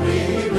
We.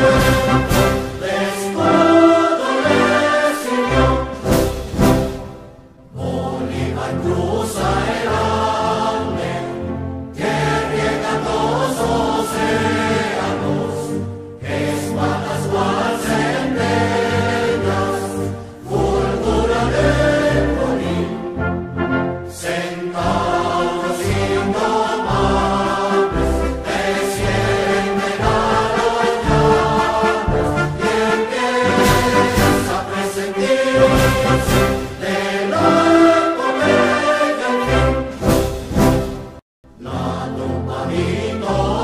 Thank you. Forma, termopilando